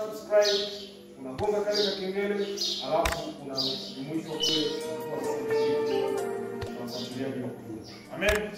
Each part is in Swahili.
subscribe, unagonga kale ka kengele, alafu unajumuishwa kule. Amen.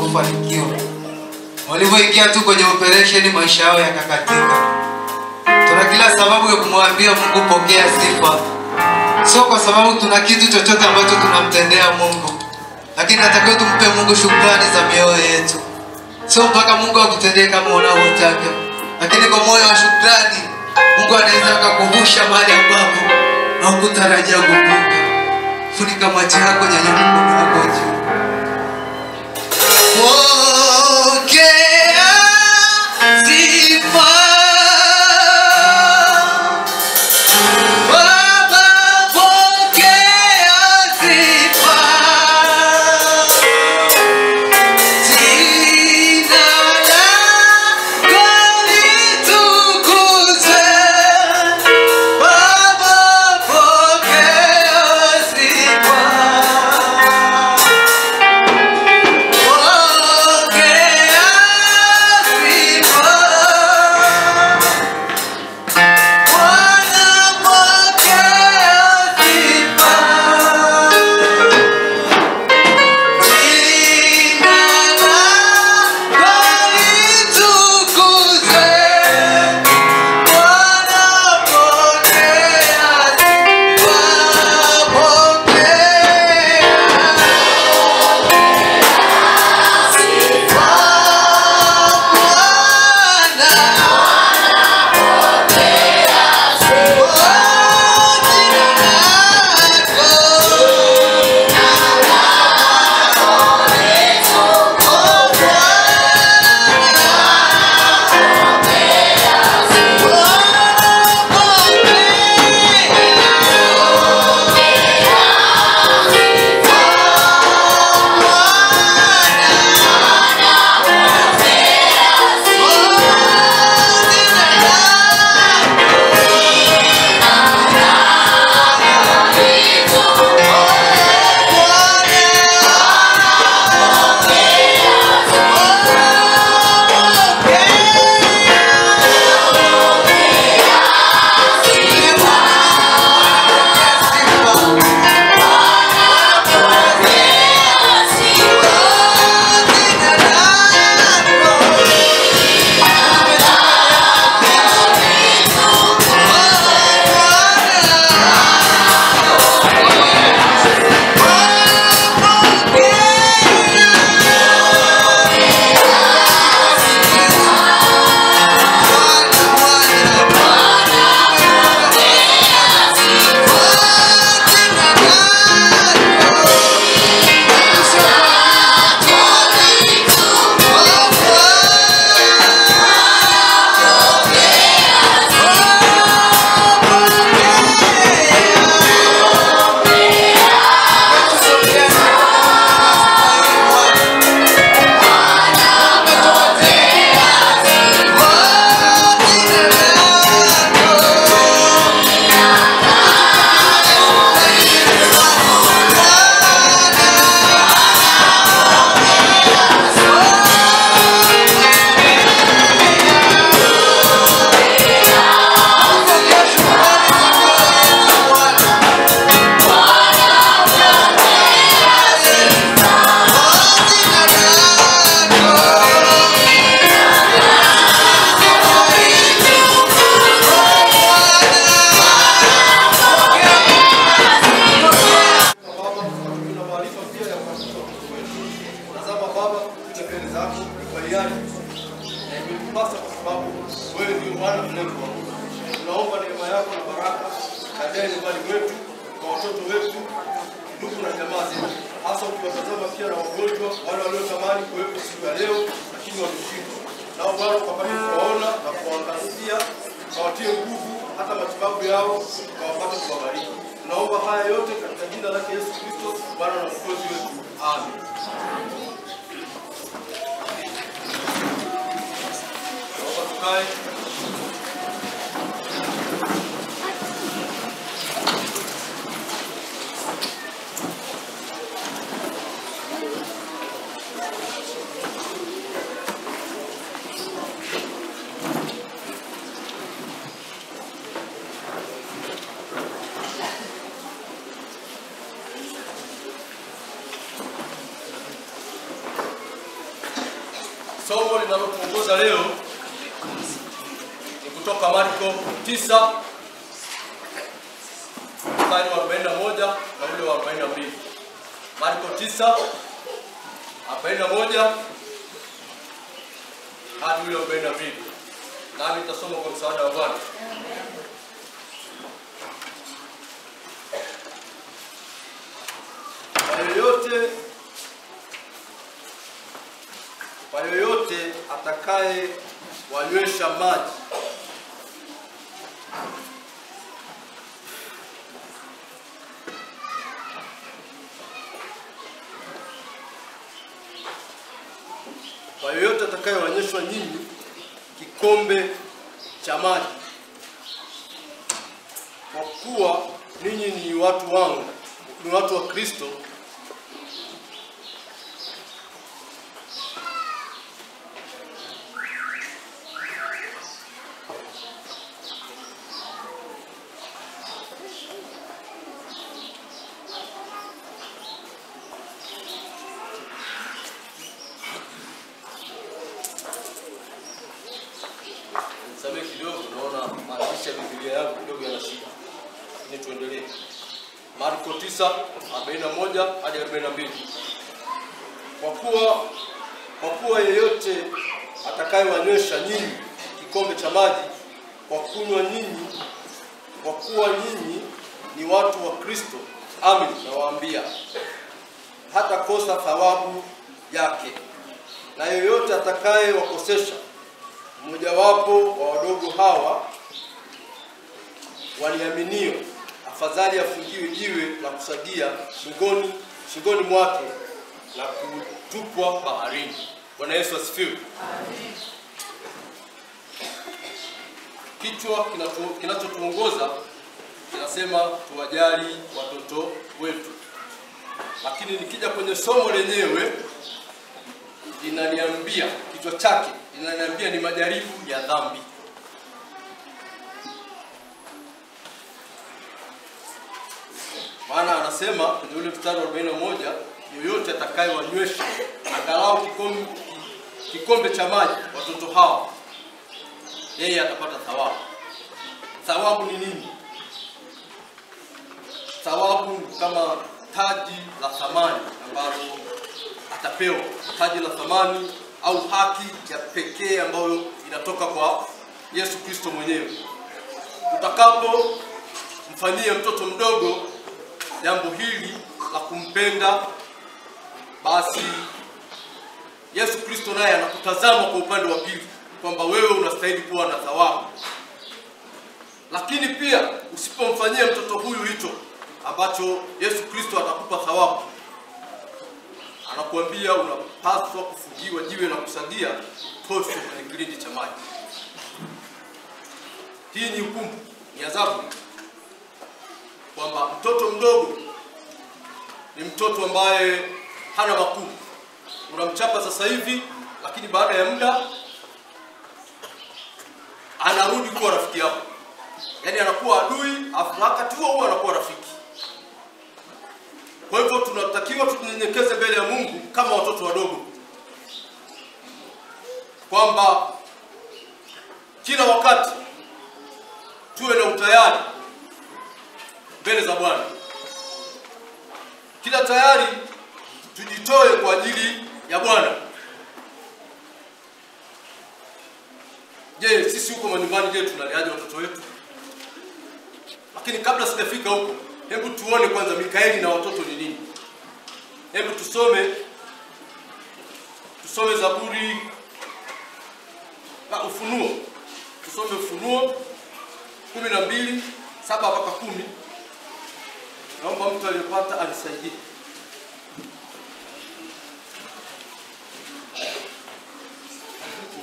Hawakufanikiwa. Walivyoingia tu kwenye operesheni, maisha yao yakakatika. Tuna kila sababu ya kumwambia Mungu pokea sifa, sio kwa sababu tuna kitu chochote ambacho tunamtendea Mungu, lakini natakiwa tumpe Mungu shukrani za mioyo yetu, sio mpaka Mungu akutendee kama unavyotaka, lakini kwa moyo wa shukrani Mungu anaweza akakuvusha mahali ambapo haukutarajia kuvuka. Funika macho yako, nyanyua mkono wako juu. Ni watu wa Kristo, Nisamehe kidogo, naona maandishi ya Biblia yangu kidogo yana shida, lakini tuendelee. Marko 9:41 hadi 42. Kwa kuwa kwa kuwa yeyote atakayewanywesha nyinyi kikombe cha maji kwa kunywa nyinyi, kwa kuwa nyinyi ni watu wa Kristo, amin nawaambia, hata kosa thawabu yake. Na yeyote atakayewakosesha mmojawapo wa wadogo hawa waliaminio, afadhali afungiwe jiwe la kusagia shingoni shingoni mwake na kutupwa baharini. Bwana Yesu asifiwe. Kichwa kinatu- kinachotuongoza kinasema tuwajali watoto wetu, lakini nikija kwenye somo lenyewe linaniambia kichwa chake linaniambia ni majaribu ya dhambi. Maana anasema kwenye ule mstari wa 41, yoyote atakayewanywesha angalau kikombe, kikombe cha maji watoto hao yeye atapata thawabu. Thawabu ni nini? Thawabu kama taji la thamani ambalo atapewa taji la thamani au haki ya pekee ambayo inatoka kwa Yesu Kristo mwenyewe. Utakapomfanyia mtoto mdogo jambo hili la kumpenda, basi Yesu Kristo naye anakutazama kwa upande wa pili kwamba wewe unastahili kuwa na thawabu. Lakini pia usipomfanyia mtoto huyu hicho ambacho Yesu Kristo atakupa thawabu, anakuambia unapaswa kufungiwa jiwe la kusagia tosho kwenye kilindi cha maji. Hii ni hukumu, ni adhabu, kwamba mtoto mdogo ni mtoto ambaye hana makuu. Unamchapa sasa hivi, lakini baada ya muda anarudi kuwa rafiki yako, yaani anakuwa adui, afu wakati huo huo anakuwa rafiki. Kwa hivyo tunatakiwa tunyenyekeze mbele ya Mungu kama watoto wadogo, kwamba kila wakati tuwe na utayari mbele za Bwana, kila tayari tujitoe kwa ajili ya Bwana. Je, sisi huko manyumbani, je, tunaliaje watoto wetu? Lakini kabla sijafika huko, hebu tuone kwanza Mikaeli na watoto ni nini. Hebu tusome tusome Zaburi na Ufunuo, tusome Ufunuo kumi na mbili saba mpaka kumi. Naomba mtu aliyepata anisaidie.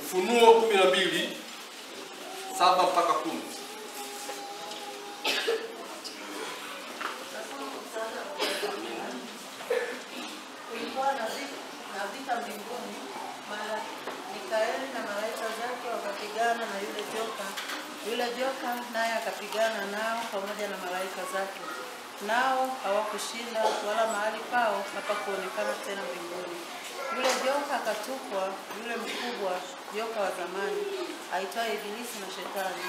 Ufunuo kumi na mbili saba mpaka kumi. Kulikuwa na vita, na mbinguni, mara Mikaeli na malaika zake wakapigana na yule joka. Yule joka naye akapigana nao pamoja na malaika zake, nao hawakushinda, wala mahali pao hapakuonekana tena mbinguni. Yule joka akatupwa, yule mkubwa joka wa zamani aitwaye Ibilisi na Shetani,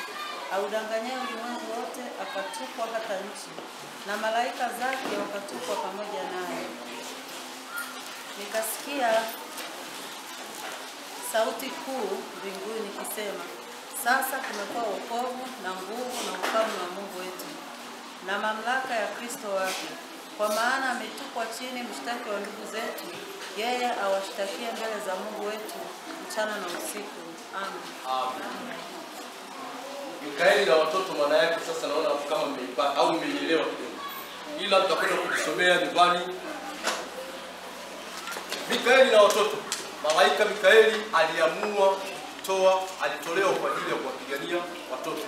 audanganyia ulimwengu wote, akatupwa hata nchi, na malaika zake wakatupwa pamoja naye. Nikasikia sauti kuu mbinguni ikisema, sasa kumekuwa wokovu na nguvu na ufalme wa Mungu wetu na mamlaka ya Kristo wake, kwa maana ametupwa chini mshtaki wa ndugu zetu, yeye awashtakie mbele za Mungu wetu mchana na usiku. Amen. Amen. Mikaeli na watoto, maana yake sasa naona kama mmeipata au mmeielewa kidogo, ila mtakwenda kujisomea nyumbani. Mikaeli na watoto, malaika Mikaeli aliamua kutoa, alitolewa kwa ajili ya kuwapigania watoto,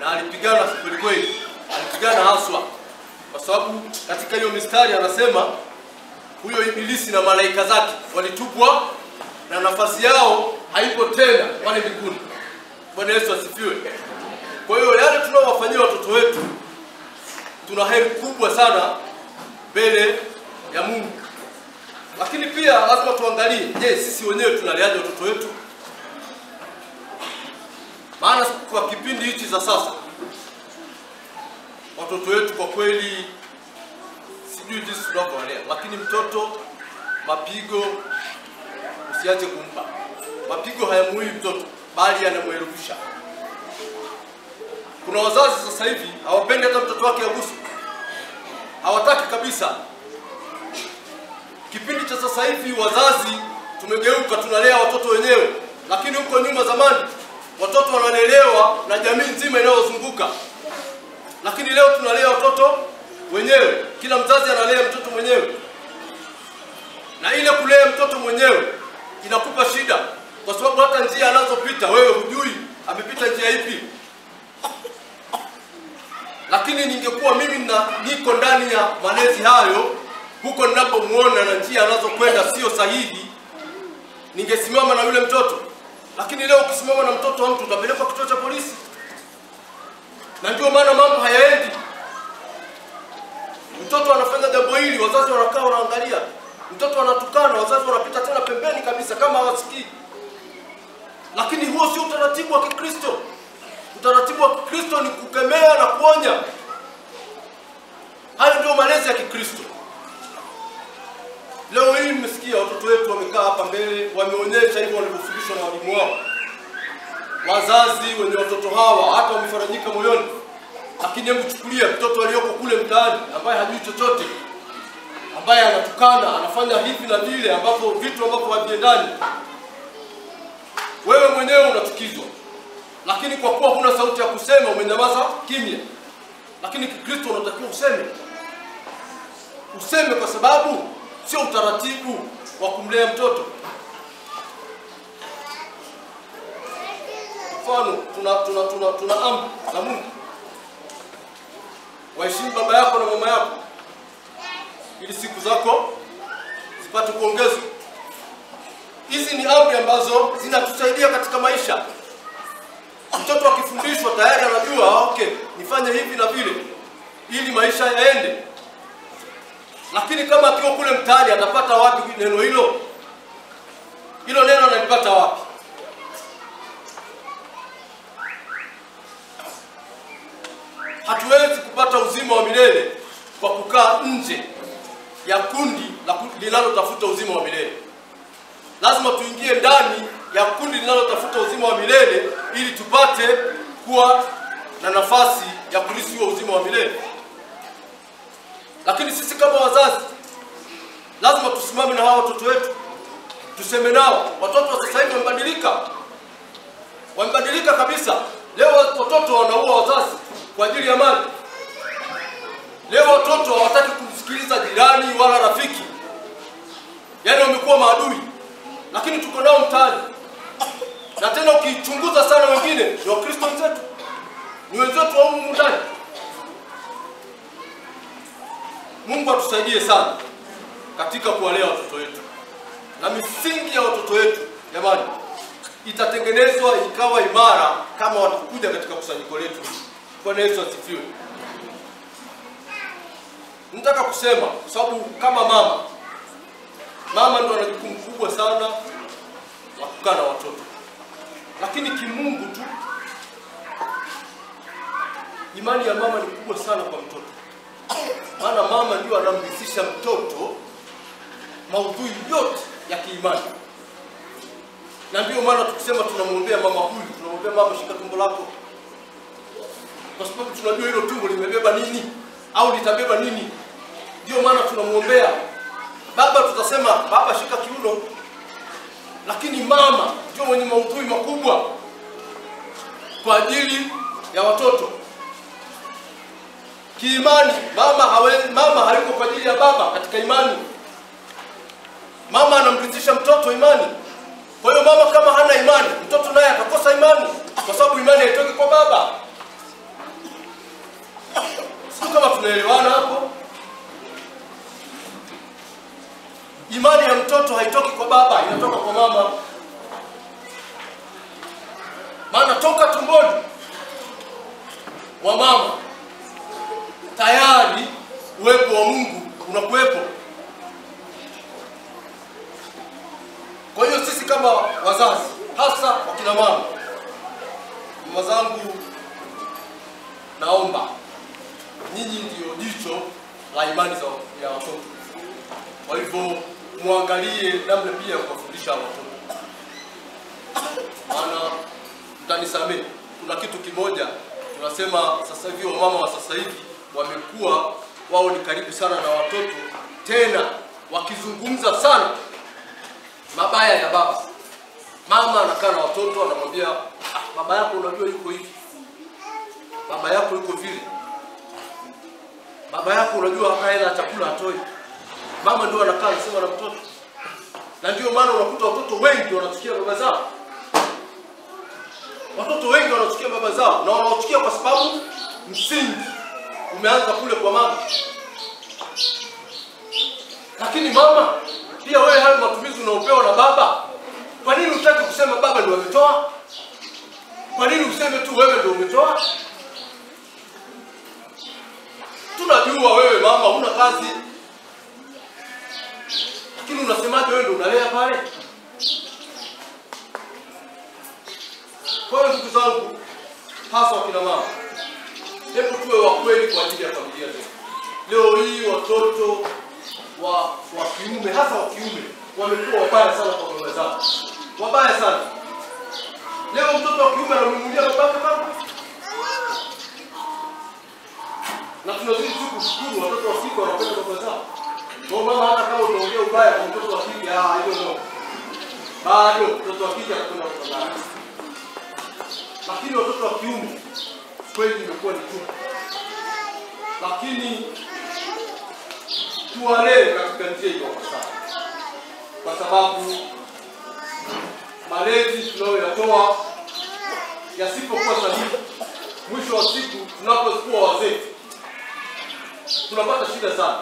na alipigana kweli kweli, alipigana haswa, kwa sababu katika hiyo mistari anasema huyo ibilisi na malaika zake walitupwa na nafasi yao haipo tena pale mbinguni. Bwana Yesu asifiwe. Kwa hiyo yale tunaowafanyia watoto wetu, tuna heri kubwa sana mbele ya Mungu, lakini pia lazima tuangalie, je, sisi wenyewe tunaliaje watoto wetu? Maana kwa kipindi hichi za sasa watoto wetu kwa kweli sijui jinsi tunavyowalea, lakini mtoto mapigo usiache kumpa mapigo. Hayamuui mtoto bali yanamwelewusha. Kuna wazazi sasa hivi hawapendi hata mtoto wake aguswe, hawataki kabisa. Kipindi cha sasa hivi wazazi tumegeuka, tunalea watoto wenyewe, lakini huko nyuma zamani watoto wanalelewa na jamii nzima inayozunguka, lakini leo tunalea watoto wenyewe, kila mzazi analea mtoto mwenyewe, na ile kulea mtoto mwenyewe inakupa shida, kwa sababu hata njia anazopita wewe hujui amepita njia ipi. Lakini ningekuwa mimi na niko ndani ya malezi hayo, huko ninapomuona na njia anazokwenda sio sahihi, ningesimama na yule mtoto. Lakini leo ukisimama na mtoto wa mtu utapelekwa kituo cha polisi, na ndio maana mambo hayaendi. Mtoto anafanya jambo hili, wazazi wanakaa wanaangalia. Mtoto anatukana, wazazi wanapita tena pembeni kabisa kama hawasikii. Lakini huo sio utaratibu wa Kikristo. Utaratibu wa Kikristo ni kukemea na kuonya. Hayo ndio malezi ya Kikristo. Leo hii mmesikia watoto wetu wamekaa hapa mbele, wameonyesha hivyo walivyofundishwa na walimu wao. Wazazi wenye watoto hawa hata wamefarajika moyoni. Lakini hebu chukulia mtoto aliyoko kule mtaani ambaye hajui chochote, ambaye anatukana, anafanya hivi na vile, ambapo vitu ambavyo haviendani. Wewe mwenyewe unachukizwa, lakini kwa kuwa huna sauti ya kusema, umenyamaza kimya. Lakini Kikristo unatakiwa useme, useme, kwa sababu sio utaratibu wa kumlea mtoto. Mfano, tuna tuna tuna, tuna amri za Mungu waheshimu baba yako na mama yako ili siku zako zipate kuongezwa. Hizi ni amri ambazo zinatusaidia katika maisha. Mtoto akifundishwa tayari anajua okay, nifanye hivi na vile ili maisha yaende. Lakini kama akiwa kule mtaani atapata wapi neno hilo? Hilo neno analipata wapi? Hatuwezi kupata uzima wa milele kwa kukaa nje ya kundi linalotafuta uzima wa milele. Lazima tuingie ndani ya kundi linalotafuta uzima wa milele ili tupate kuwa na nafasi ya kurithi huo uzima wa milele. Lakini sisi kama wazazi lazima tusimame na hawa watoto wetu, tuseme nao. Watoto wa sasa hivi wamebadilika, wamebadilika kabisa. Leo watoto wanaua wazazi kwa ajili ya mali. Leo watoto hawataki kumsikiliza jirani wala rafiki, yaani wamekuwa maadui, lakini tuko nao mtaani. Na tena ukichunguza sana, wengine ni Wakristo wenzetu, ni wenzetu wa humu ndani. Mungu atusaidie sana katika kuwalea watoto wetu, na misingi ya watoto wetu jamani, itatengenezwa ikawa imara kama watakuja katika kusanyiko letu. Bwana Yesu asifiwe. Nataka kusema kwa sababu kama mama mama ndo ana jukumu kubwa sana la kukaa na watoto, lakini kimungu tu imani ya mama ni kubwa sana kwa mtoto, maana mama ndio anamrithisha mtoto maudhui yote ya kiimani, na ndio maana tukisema tunamwombea mama huyu, tunamwombea mama, shika tumbo lako, kwa sababu tunajua hilo tumbo limebeba nini au litabeba nini. Ndio maana tunamwombea. Baba, tutasema baba, shika kiuno, lakini mama ndio mwenye maudhui makubwa kwa ajili ya watoto kiimani. Mama hawezi, mama hayuko kwa ajili ya baba katika imani. Mama anamrithisha mtoto imani. Kwa hiyo mama kama hana imani, mtoto naye atakosa imani, kwa sababu imani haitoki kwa baba. Sio kama tunaelewana hapo? Imani ya mtoto haitoki kwa baba, inatoka kwa mama. Maana toka tumboni wa mama tayari uwepo wa Mungu unakuwepo. Kwa hiyo sisi kama wazazi, hasa wakina mama, mama zangu, naomba nyinyi ndio jicho la imani za ya watoto. Kwa hivyo muangalie namna pia ya kuwafundisha watoto, maana mtanisamehe, kuna kitu kimoja tunasema sasa hivi wamama wa sasa hivi wamekuwa wao ni karibu sana na watoto, tena wakizungumza sana mabaya ya baba. Mama anakaa na watoto anamwambia, ah, baba yako unajua yuko hivi, baba yako yuko vile, baba yako unajua hata hela chakula hatoi. Mama ndio anakaa anasema na mtoto, na ndio maana unakuta watoto wengi wanachukia baba zao. Watoto wengi wanachukia baba zao, na wanachukia kwa sababu msingi umeanza kule kwa mama. Lakini mama, pia wewe hayo matumizi unaopewa na baba, kwa nini utaki kusema baba ndio ametoa? Kwa nini useme tu wewe ndio umetoa? Tunajua wewe mama una kazi, lakini unasemaje wewe ndio unalea pale? Kwa hiyo ndugu zangu, hasa wakina mama, hebu tuwe wa kweli kwa ajili ya familia zetu. Leo hii watoto wa wa kiume hasa wa kiume wamekuwa wabaya sana kwa baba zao, wabaya sana. Leo mtoto wa kiume anamnunulia babake baba, na tunazidi tu kushukuru watoto wa kike wanapenda baba zao. Kwa mama, hata kama utaongea ubaya kwa mtoto wa kike, ah, hiyo no, bado mtoto wa kike anapenda baba lakini watoto wa kiume kweli imekuwa ni tu, lakini tuwalee katika njia hiyo, kwa sababu malezi tunayoyatoa yasipokuwa sahihi, mwisho wa siku tunapokuwa wazee tunapata shida sana.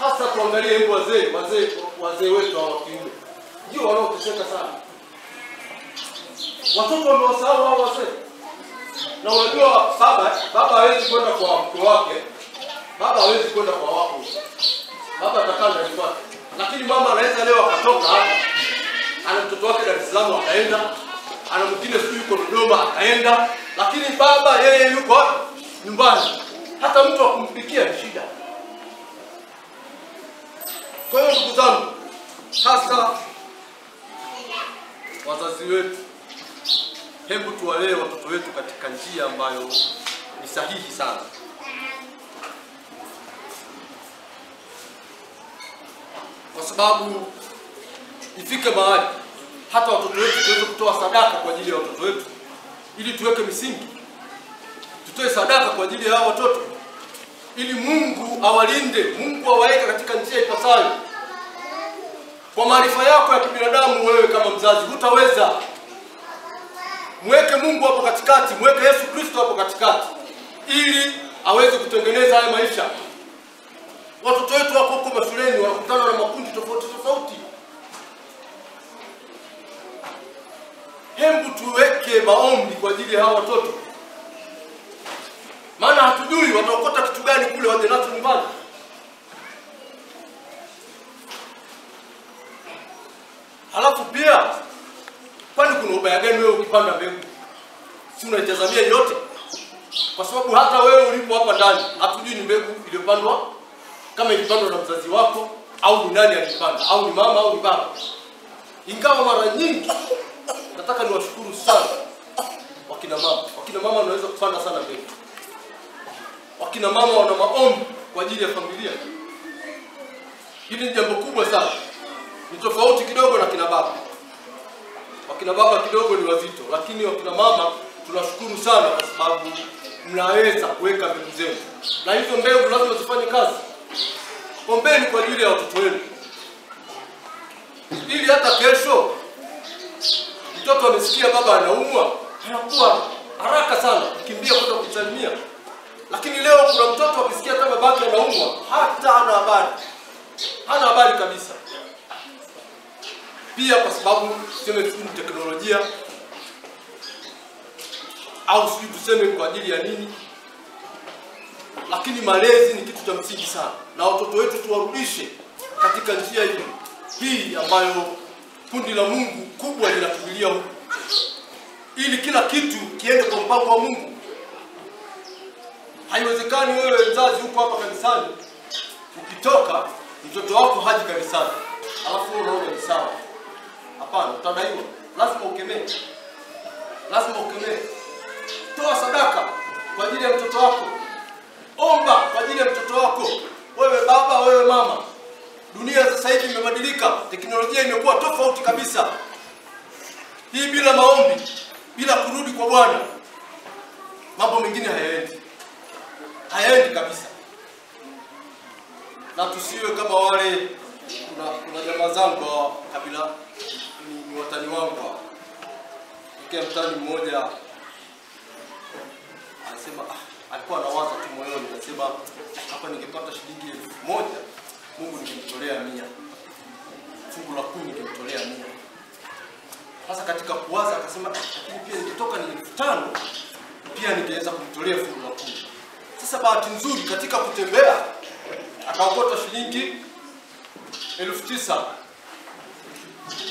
Hasa tuangalie hebu wazee wazee wazee wetu wa kiume ndio wanaoteseka sana watoto wamewasahau hao wazee. Na unajua baba baba hawezi kwenda kwa mke wake, baba hawezi kwenda kwa wako, baba atakaa ndani kwake, lakini mama anaweza leo akatoka hapa, ana mtoto wake Dar es Salaam akaenda, ana mwingine sijui yuko Dodoma akaenda, lakini baba yeye yuko? Nyumbani. Hata mtu akumpikia ni shida. Kwa hiyo ndugu zangu, sasa wazazi wetu hebu tuwalee watoto wetu katika njia ambayo ni sahihi sana. Kwa sababu ifike mahali hata watoto wetu tuweze kutoa sadaka kwa ajili ya watoto wetu, ili tuweke misingi, tutoe sadaka kwa ajili ya hao watoto, ili Mungu awalinde, Mungu awaweke katika njia ipasayo. Kwa maarifa yako ya kibinadamu, wewe kama mzazi hutaweza mweke Mungu hapo katikati, mweke Yesu Kristo hapo katikati, ili aweze kutengeneza haya maisha. Watoto wetu wako huko mashuleni, wanakutana na makundi tofauti tofauti. Hebu tuweke maombi kwa ajili ya hawa watoto, maana hatujui wataokota kitu gani kule waje nacho nyumbani. Halafu pia kwani kuna ubaya gani wewe ukipanda mbegu? Si unaitazamia yote? Kwa sababu hata wewe ulipo hapa ndani hatujui ni mbegu iliyopandwa kama ilipandwa na mzazi wako au ni nani alipanda au ni mama au ni baba. Ingawa mara nyingi nataka niwashukuru sana wakina mama. Wakina mama wanaweza kupanda sana mbegu. Wakina mama wana maombi kwa ajili ya familia. Hili ni jambo kubwa sana. Ni tofauti kidogo na kina baba. Wakina baba kidogo ni wazito, lakini wakina mama tunashukuru sana kwa sababu mnaweza kuweka mbegu zenu, na hizo mbegu lazima zifanye kazi. Ombeni kwa ajili ya watoto wenu, ili hata kesho mtoto amesikia baba anaumwa, anakuwa haraka sana kukimbia kwenda kusalimia. Lakini leo kuna mtoto akisikia hata babake anaumwa, hata ana habari, hana habari kabisa pia kwa sababu tuseme tu ni teknolojia. Au sijui tuseme kwa ajili ya nini, lakini malezi ni kitu cha msingi sana, na watoto wetu tuwarudishe katika njia hii. Hii ambayo kundi la Mungu kubwa linakimbilia huku, ili kila kitu kiende kwa mpango wa Mungu. Haiwezekani wewe mzazi huko hapa kanisani, ukitoka mtoto wako haji kanisani, alafu unaona ni sawa. Hapana, utadaiwa. Lazima ukemee, lazima ukemee. Toa sadaka kwa ajili ya mtoto wako, omba kwa ajili ya mtoto wako. Wewe baba, wewe mama, dunia sasa hivi imebadilika, teknolojia imekuwa tofauti kabisa. Hii bila maombi, bila kurudi kwa Bwana, mambo mengine hayaendi, hayaendi kabisa. Na tusiwe kama wale, kuna, kuna jamaa zangu wa kabila ni, ni watani wangu hapa. Mtani mmoja anasema ah, alikuwa anawaza tu moyoni, anasema hapa ningepata shilingi elfu moja Mungu ningemtolea mia, fungu la kumi ningemtolea mia. Sasa katika kuwaza akasema, "Ah, lakini pia nikitoka ni elfu tano pia ningeweza kumtolea fungu la kumi. Sasa bahati nzuri katika kutembea akaokota shilingi elfu tisa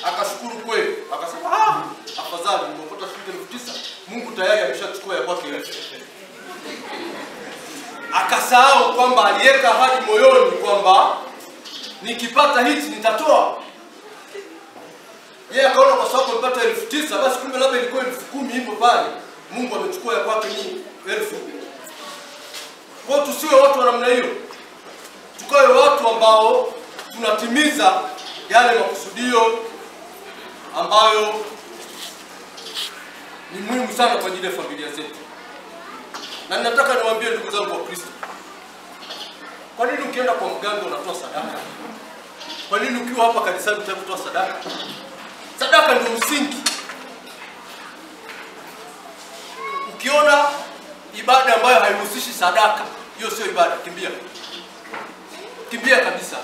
akashukuru kweli, akasema ah, afadhali nimepata shilingi elfu tisa Mungu tayari ameshachukua ya kwake yote. Akasahau kwamba aliweka ahadi moyoni kwamba nikipata hichi nitatoa. Yeye akaona kwa sababu amepata elfu tisa basi kumbe labda ilikuwa elfu kumi hivyo pale, Mungu amechukua ya kwake ni elfu. Kwa tusiwe watu wa namna hiyo, tukawe watu ambao tunatimiza yale makusudio ambayo ni muhimu sana kwa ajili ya familia zetu. Na ninataka niwaambie ndugu zangu wa Kristo, kwa nini ukienda kwa mganga unatoa sadaka? Kwa nini ukiwa hapa kanisani unataka kutoa sadaka? Sadaka ndio msingi. Ukiona ibada ambayo haihusishi sadaka, hiyo sio ibada, kimbia, kimbia kabisa.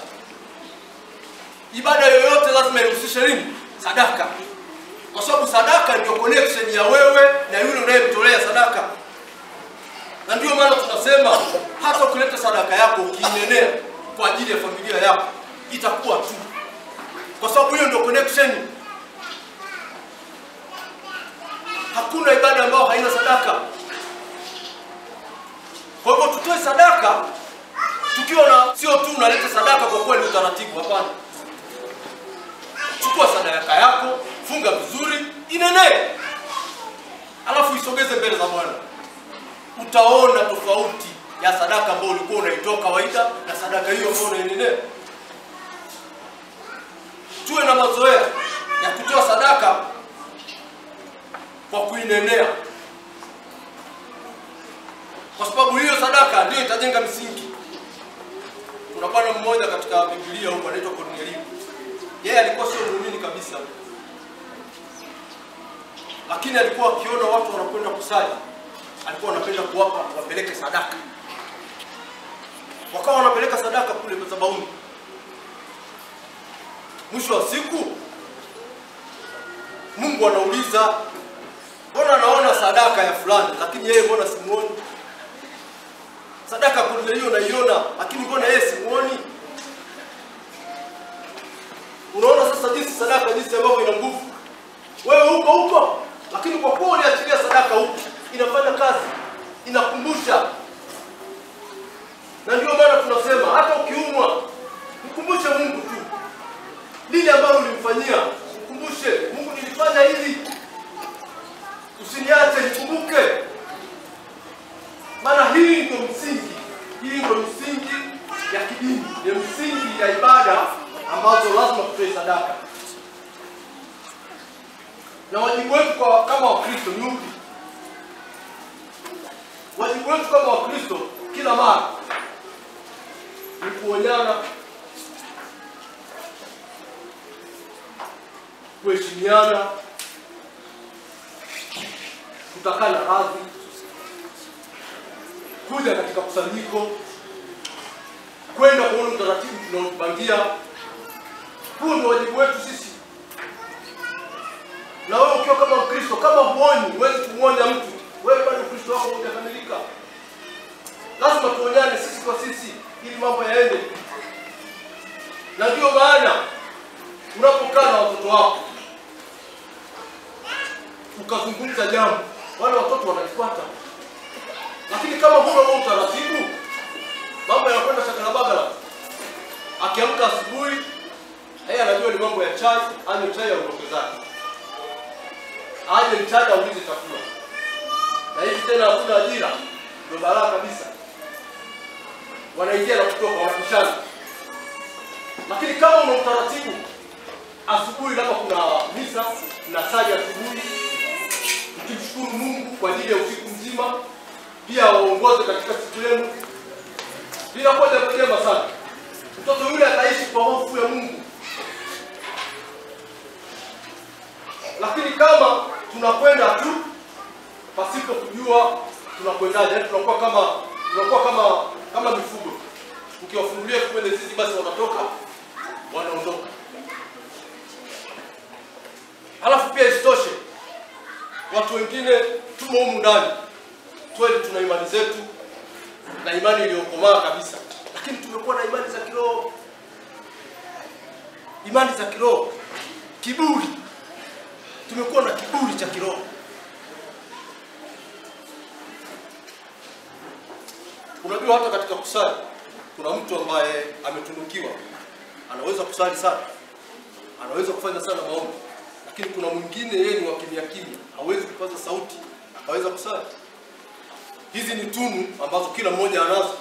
Ibada yoyote lazima ihusishe nini? Sadaka, kwa sababu sadaka ndio connection ya wewe na yule unayemtolea sadaka. Na ndio maana tunasema hata ukileta sadaka yako ukiinenea kwa ajili ya familia yako itakuwa tu, kwa sababu hiyo ndio connection. Hakuna ibada ambayo haina sadaka. Kwa hivyo tutoe sadaka tukiwa na sio tu unaleta sadaka kwa kuwa ni utaratibu, hapana. Chukua sadaka yako, funga vizuri, inenee, alafu isogeze mbele za Bwana. Utaona tofauti ya sadaka ambayo ulikuwa unaitoa kawaida na sadaka hiyo ambayo unaendelea Tuwe na mazoea ya kutoa sadaka kwa kuinenea, kwa sababu hiyo sadaka ndio itajenga msingi. Kuna bwana mmoja katika Biblia huko anaitwa Kornelio. Yeye alikuwa sio muumini kabisa, lakini alikuwa akiona watu wanakwenda kusali, alikuwa anapenda kuwapa wapeleke sadaka. Wakawa wanapeleka sadaka kule madhabahuni. Mwisho wa siku Mungu anauliza, mbona naona sadaka ya fulani, lakini yeye mbona simuoni? Sadaka Kornelio naiona, lakini mbona yeye simuoni? Unaona sasa jinsi sadaka jinsi ambavyo ina nguvu. Wewe huko huko, lakini kwa kuwa uliachilia sadaka huko, inafanya kazi, inakumbusha. Na ndio maana tunasema hata ukiumwa, mkumbushe Mungu tu lile ambalo ulimfanyia, mkumbushe Mungu, nilifanya hili, usiniache, nikumbuke. Maana hii ndio msingi, hii ndio msingi ya kidini, ni msingi ya ibada ambazo lazima tutoe sadaka. Na wajibu wetu kwa kama Wakristo ni upi? Wajibu wetu kama Wakristo kila mara ni kuonyana, kuheshimiana, kutakana radhi, kuja katika kusanyiko, kwenda kuona utaratibu tunaotupangia. Huu ndio wajibu wetu sisi. Na wewe ukiwa kama Mkristo, kama huoni, huwezi kumwonya mtu, wewe bado Ukristo wako hujakamilika. Lazima tuonyane sisi kwa sisi ili mambo yaende. Na ndio maana unapokaa na watoto wako ukazungumza jambo, wale watoto wanalifuata. Lakini kama huna huo utaratibu, mambo yanakwenda shagalabagala. Akiamka asubuhi, yeye anajua ni mambo ya chai, anywe chai ya aondoke zake, aje mchana aulize chakula, na hivi tena hakuna ajira, ndio balaa kabisa. Wanaingia na kutoka, wanapishana. Lakini kama una utaratibu, asubuhi labda kuna misa na saja asubuhi, ukimshukuru Mungu kwa ajili ya usiku mzima, pia waongoze katika siku yenu, bila jambo jema sana. Mtoto yule ataishi kwa hofu ya Mungu. Lakini kama tunakwenda tu pasipo kujua tunakwendaje, yani tunakuwa kama tunakuwa kama kama mifugo, ukiwafungulia kwenye zizi, basi wanatoka wanaondoka. Halafu pia isitoshe, watu wengine tumo humu ndani. Kweli, tuna imani zetu na imani iliyokomaa kabisa, lakini tumekuwa na imani za kiroho, imani za kiroho, kiburi. Tumekuwa na kiburi cha kiroho. Unajua, hata katika kusali kuna mtu ambaye ametunukiwa, anaweza kusali sana, anaweza kufanya sana maombi, lakini kuna mwingine yeye ni wa kimya kimya, hawezi kupaza sauti akaweza kusali. Hizi ni tunu ambazo kila mmoja anazo,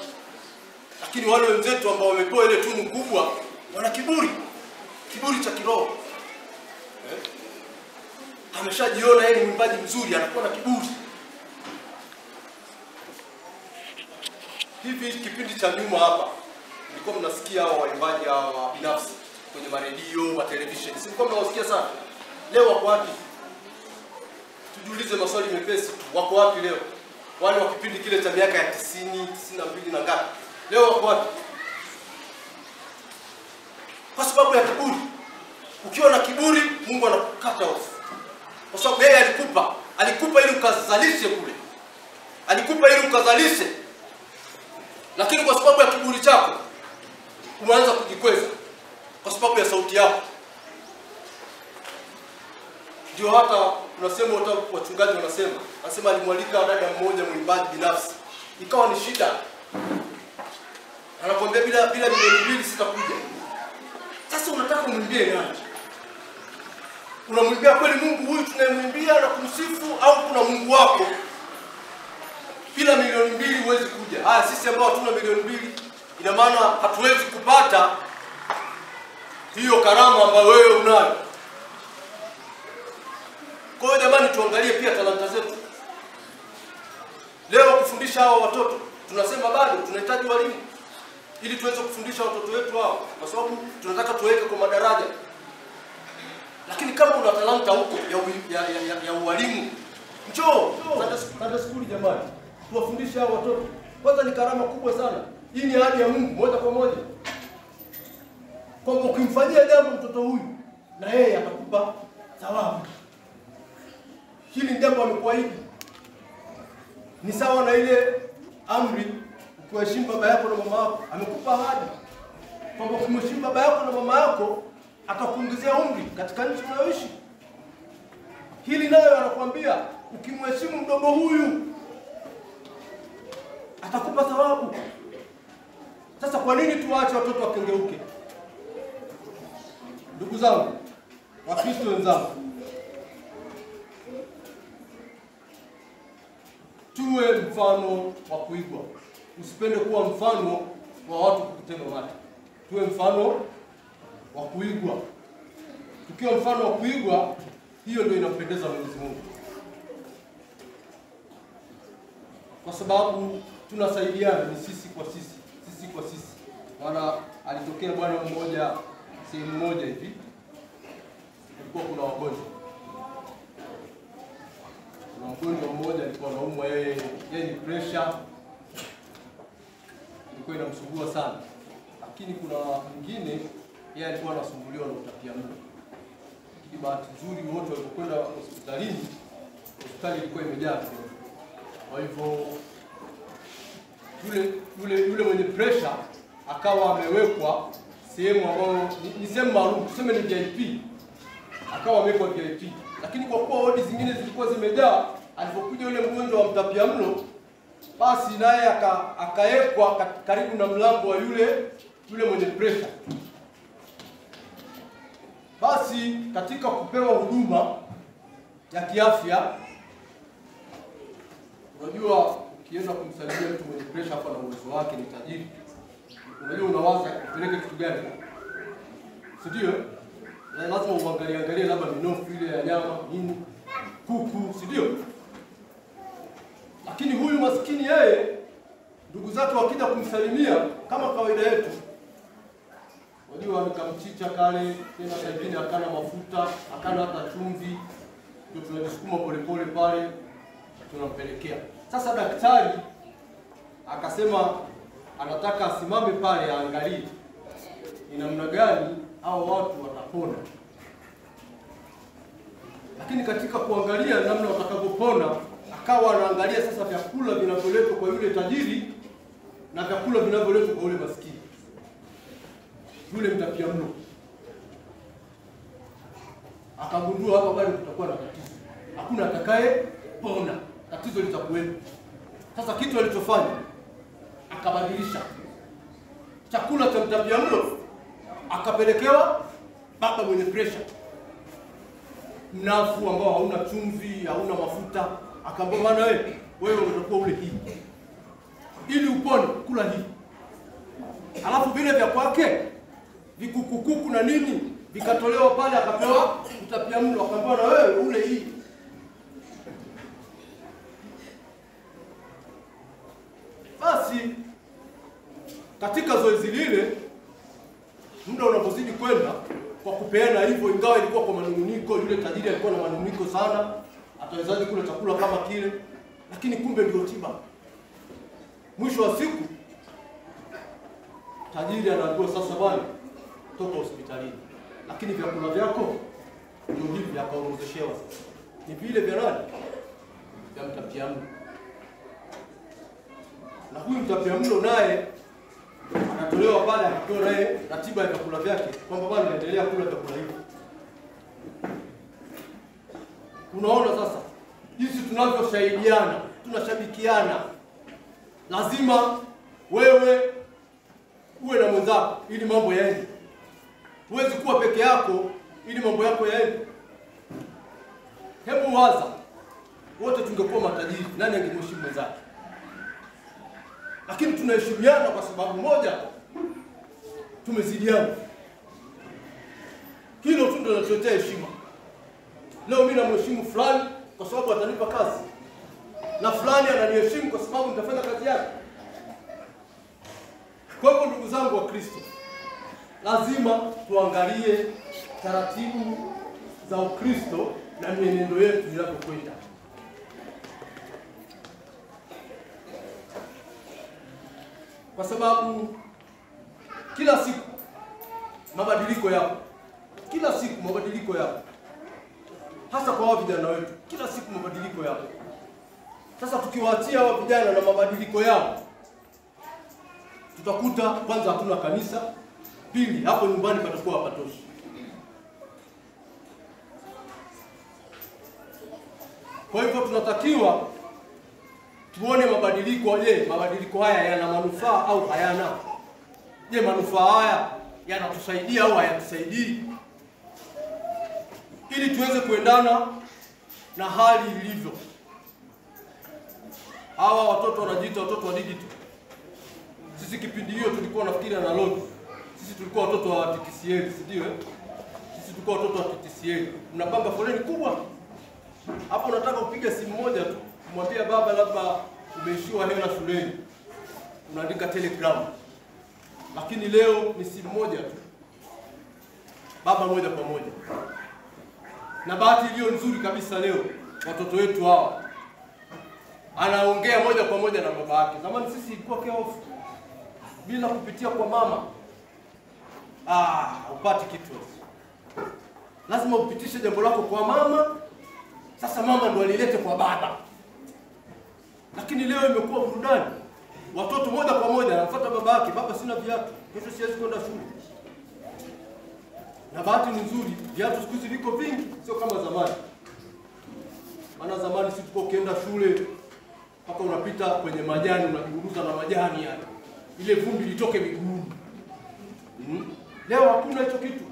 lakini wale wenzetu ambao wamepewa ile tunu kubwa wana kiburi, kiburi cha kiroho? Ameshajiona yeye ni mwimbaji mzuri, anakuwa na kiburi. Hivi kipindi cha nyuma hapa mlikuwa mnasikia hao waimbaji hawa binafsi kwenye maredio, matelevisheni, si mlikuwa mnawasikia sana? Leo wako wapi? Tujiulize maswali mepesi tu, wako wapi leo? Wale wa kipindi kile cha miaka ya tisini, tisini na mbili na ngapi, leo wako wapi? Kwa sababu ya kiburi. Ukiwa na kiburi, Mungu anakukata off, kwa sababu yeye alikupa, alikupa ili ukazalishe kule, alikupa ili ukazalishe, lakini kwa sababu ya kiburi chako umeanza kujikweza. Kwa sababu ya sauti yako. Ndio hata unasema wachungaji wanasema, anasema alimwalika dada mmoja mwimbaji binafsi, ikawa ni shida, anakwambia bila bila milioni mbili sitakuja. Sasa unataka umwimbie nani? Unamwimbia kweli Mungu huyu tunayemwimbia na kumsifu, au kuna Mungu wako? Bila milioni mbili huwezi kuja. Haya, sisi ambao hatuna milioni mbili, ina maana hatuwezi kupata hiyo karama ambayo wewe unayo. Kwa hiyo jamani, tuangalie pia talanta zetu. Leo kufundisha hawa watoto, tunasema bado tunahitaji walimu ili tuweze kufundisha watoto wetu hao, kwa sababu tunataka tuweke kwa madaraja. Lakini kama una talanta huko ya, ya, ya, ya, ualimu, njoo Sunday school- jamani, tuwafundishe hao watoto. Kwanza ni karama kubwa sana. Hii ni ahadi ya Mungu moja kwa moja kwamba ukimfanyia jambo mtoto huyu na yeye atakupa thawabu. Hili ni jambo amekuahidi. Ni sawa na ile amri, kuheshimu baba yako na mama yako. Amekupa ahadi kwamba ukimheshimu baba yako na mama yako, akakuongezea umri katika nchi unayoishi. Hili nayo anakuambia ukimheshimu mdogo huyu atakupa thawabu. Sasa kwa nini tuwache watoto wakengeuke? Ndugu zangu, Wakristo wenzangu, tuwe mfano wa kuigwa. Usipende kuwa mfano wa watu kukutema mate. Tuwe mfano wa kuigwa. Tukiwa mfano wa kuigwa, hiyo ndio inampendeza Mwenyezi Mungu, kwa sababu tunasaidiana, ni sisi kwa sisi, sisi kwa sisi. Maana alitokea bwana mmoja sehemu moja hivi, kulikuwa kuna wagonjwa kuna mgonjwa mmoja alikuwa anaumwa yeye, yeye ni pressure ilikuwa inamsumbua sana, lakini kuna mwingine yeye alikuwa anasumbuliwa na utapia utapiamlo. Lakini bahati nzuri wote walipokwenda hospitalini, hospitali ilikuwa imejaa. Kwa hivyo yule yule yule mwenye pressure akawa amewekwa sehemu ambayo ni, sehemu maalum, tuseme ni VIP, akawa amewekwa VIP lakini kwa kuwa wodi zingine zilikuwa zimejaa, alipokuja yule mgonjwa wa mtapia mtapiamlo, basi naye akawekwa ka- karibu na mlango wa yule yule mwenye pressure. Basi katika kupewa huduma ya kiafya, unajua ukienda kumsalimia mtu mwenye pressure hapa na uwezo wake ni tajiri, unajua unawaza upeleke kitu gani, si ndio? Lazima uangalie angalie labda minofu ile ya nyama nini, kuku, si ndio? Lakini huyu maskini yeye, ndugu zake wakija kumsalimia kama kawaida yetu, wajua nikamchicha kale tena, saingine akana mafuta akana hata chumvi, ndio tunajisukuma polepole pale tunampelekea. Sasa daktari akasema anataka asimame pale aangalie ni namna gani hao watu watapona. Lakini katika kuangalia namna watakavyopona, akawa anaangalia sasa vyakula vinavyoletwa kwa yule tajiri na vyakula vinavyoletwa kwa yule maskini, yule mtapia mno Akagundua hapa bado kutakuwa na tatizo, hakuna atakaye pona, tatizo litakuwepo. Sasa kitu alichofanya akabadilisha chakula cha mtapia mlo, akapelekewa baba mwenye presha, mnafu ambao hauna chumvi, hauna mafuta. Akaambia bwana, wewe wewe utakuwa ule hii ili upone, kula hii. Alafu vile vya kwake vikukukuku na nini vikatolewa pale, akapewa utapia utapiamlo, akaambiwa na wewe ule hii. Basi katika zoezi lile muda unapozidi kwenda kwa kupeana hivyo, ingawa ilikuwa kwa manunguniko, yule tajiri alikuwa na manunguniko sana, atawezaje kula chakula kama kile? Lakini kumbe ndio tiba. Mwisho wa siku tajiri anaambiwa sasa, bwana, toka hospitalini, lakini vyakula vyako ndio hivi, vya sasa, ni vile vya nani? Vya mtapiamlo. Na huyu mtapia mlo naye anatolewa pale akitoa naye ratiba ya vyakula vyake, kwamba bwana, naendelea kula vyakula hivi. Unaona sasa jinsi tunavyoshahidiana, tunashabikiana. Lazima wewe uwe na mwenzako ili mambo yaende. Huwezi kuwa peke yako ili mambo yako yaende. Hebu waza, wote tungekuwa matajiri, nani angemheshimu mwenzake? lakini tunaheshimiana kwa sababu moja, tumezidiana. Hilo tu ndio linatuletea heshima. Leo mimi namheshimu fulani kwa sababu atanipa kazi, na fulani ananiheshimu kwa sababu nitafanya kazi yake. Kwa hivyo, ndugu zangu wa Kristo, lazima tuangalie taratibu za Ukristo na mienendo yetu inavyokwenda. kwa sababu kila siku mabadiliko yapo, kila siku mabadiliko yapo, hasa kwa hao vijana wetu, kila siku mabadiliko yapo. Sasa tukiwaachia hao vijana na mabadiliko yao, tutakuta kwanza hatuna kanisa, Pili, hapo nyumbani patakuwa hapatoshi. Kwa hivyo tunatakiwa tuone mabadiliko. Je, mabadiliko haya yana manufaa au hayana? Je, manufaa haya yanatusaidia au hayatusaidii, ili tuweze kuendana na hali ilivyo. Hawa watoto wanajiita watoto wa digital. Sisi kipindi hiyo tulikuwa nafikiri analogi. Sisi tulikuwa watoto wa TTCL, si ndio? eh? Sisi tulikuwa watoto wa TTCL. Mnapanga foleni kubwa hapo, unataka upige simu moja tu, kumwambia baba labda umeishiwa hela shuleni, unaandika telegram. Lakini leo ni simu moja tu, baba moja kwa moja. Na bahati iliyo nzuri kabisa leo, watoto wetu hawa anaongea moja kwa moja na baba yake. Zamani sisi ilikuwa kiofu bila kupitia kwa mama ah, upati kitu, lazima upitishe jambo lako kwa mama. Sasa mama ndo alilete kwa baba, lakini leo imekuwa burudani. Watoto moja kwa moja anamfuata baba yake, baba, sina viatu, kesho siwezi kwenda shule. Na bahati ni nzuri, viatu siku hizi viko vingi, sio kama zamani. Maana zamani sisi tulikuwa ukienda shule mpaka unapita kwenye majani, unajiburuza na majani yani, ile vumbi litoke miguuni. Mm. Leo hakuna hicho kitu.